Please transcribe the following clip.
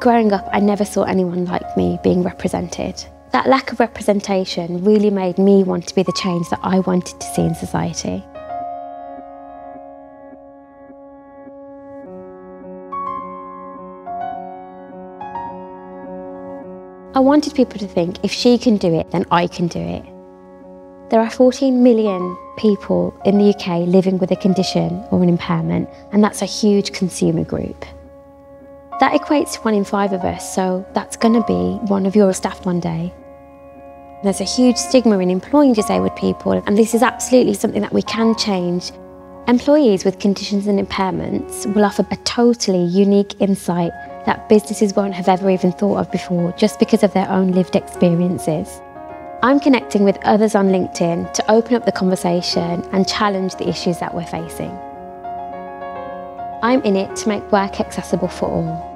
Growing up, I never saw anyone like me being represented. That lack of representation really made me want to be the change that I wanted to see in society. I wanted people to think if she can do it, then I can do it. There are 14 million people in the UK living with a condition or an impairment, and that's a huge consumer group. That equates to one in five of us, so that's going to be one of your staff one day. There's a huge stigma in employing disabled people, and this is absolutely something that we can change. Employees with conditions and impairments will offer a totally unique insight that businesses won't have ever even thought of before just because of their own lived experiences. I'm connecting with others on LinkedIn to open up the conversation and challenge the issues that we're facing. I'm in it to make work accessible for all.